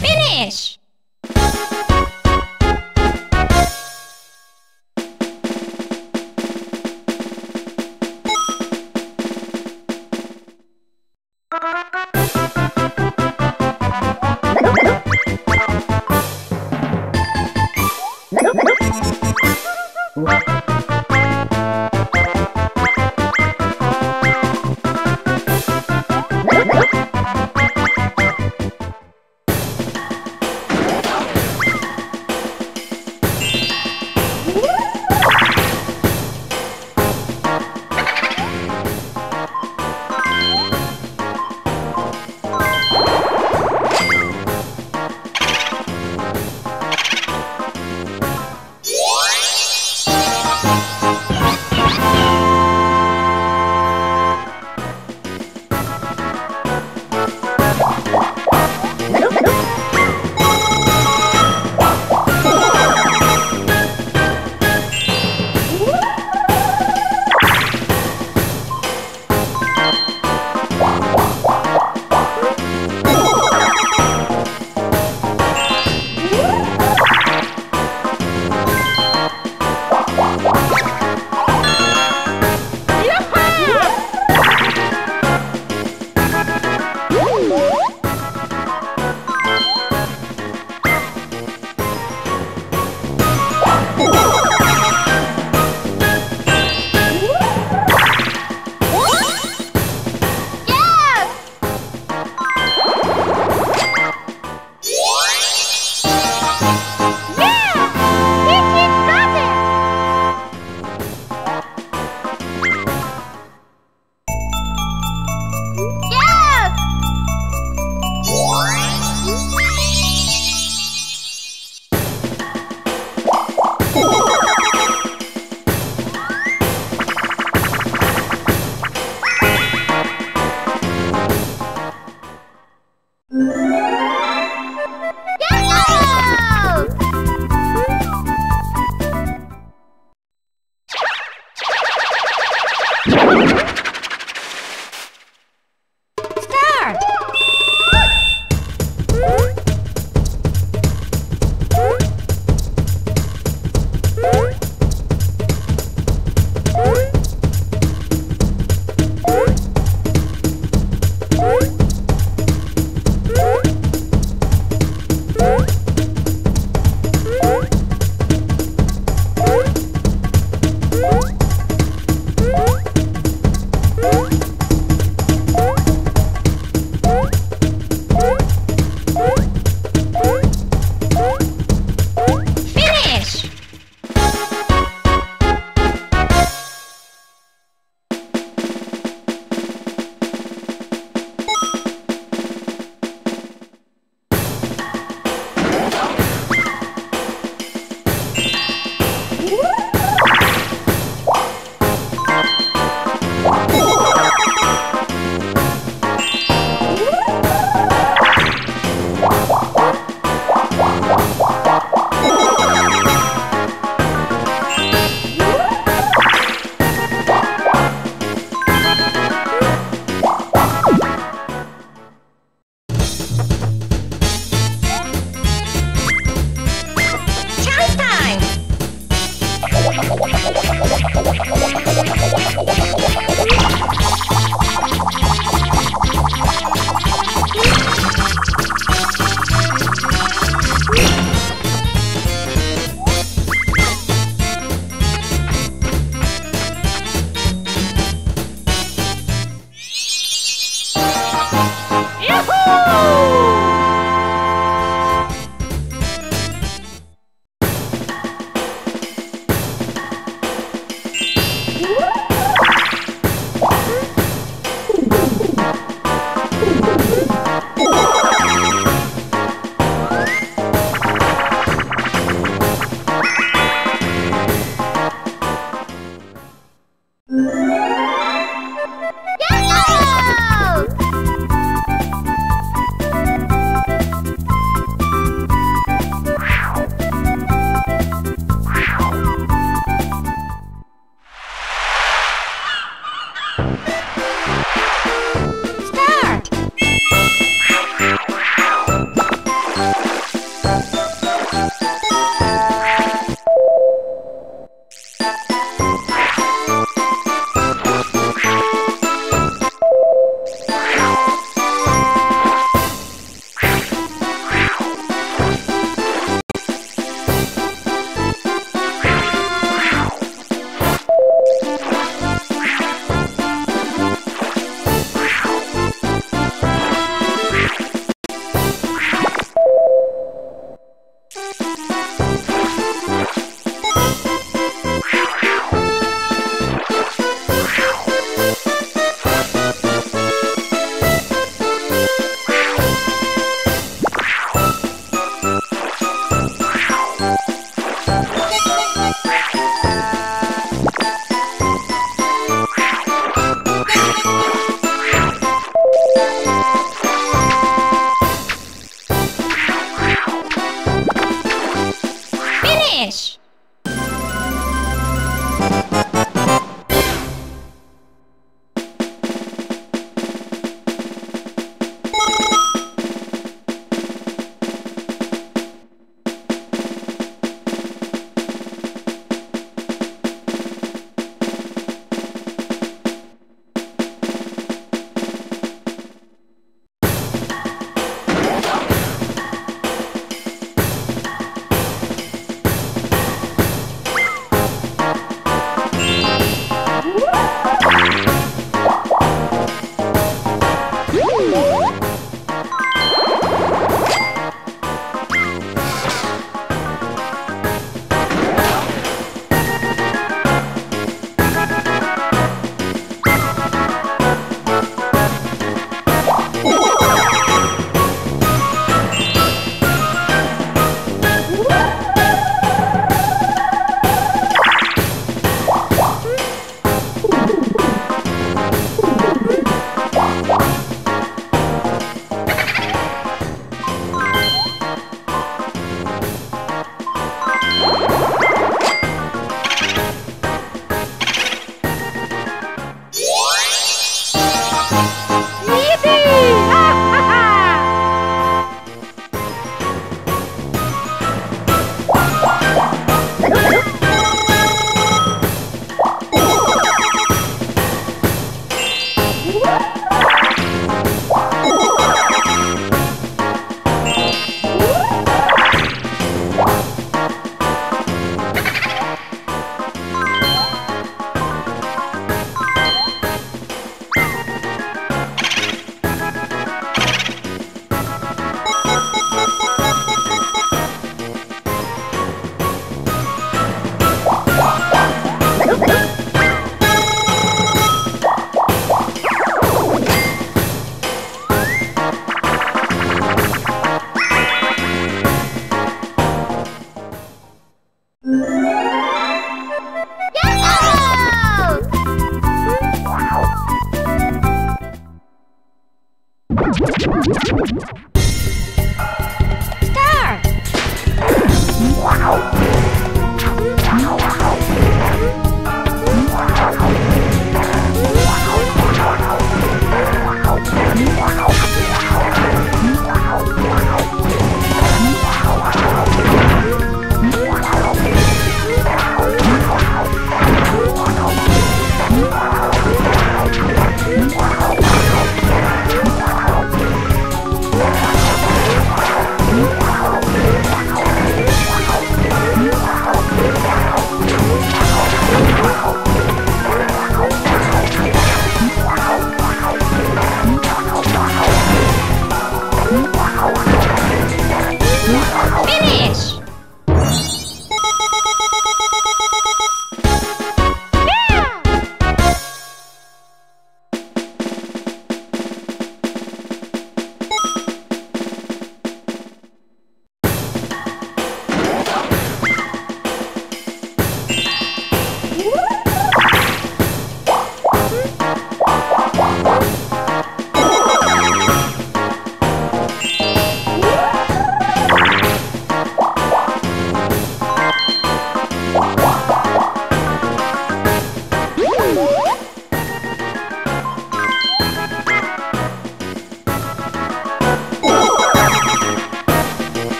Finish!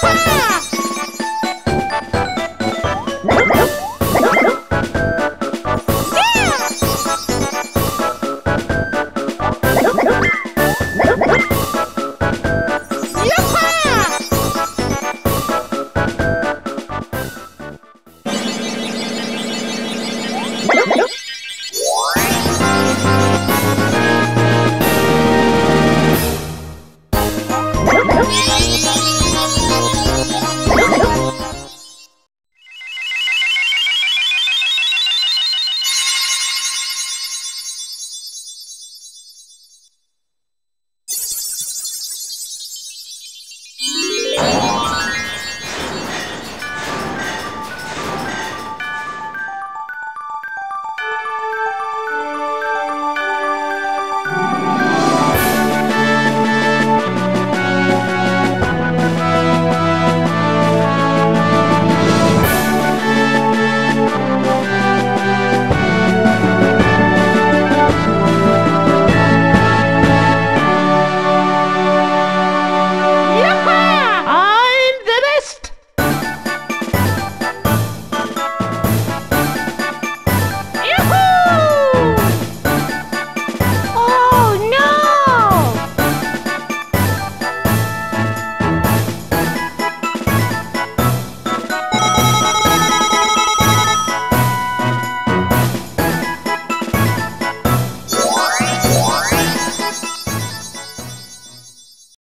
para